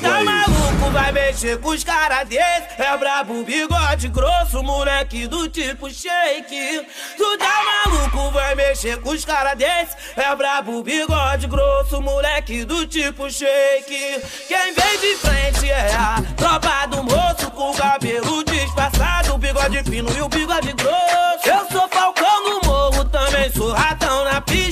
Tá maluco, vai mexer com os caras desse. É brabo, bigode grosso, moleque do tipo shake. Tu tá maluco, vai mexer com os caras desse. É brabo, bigode grosso, moleque do tipo shake. Quem vem de frente é a tropa do moço Com cabelo disfarçado, bigode fino e o bigode grosso. Eu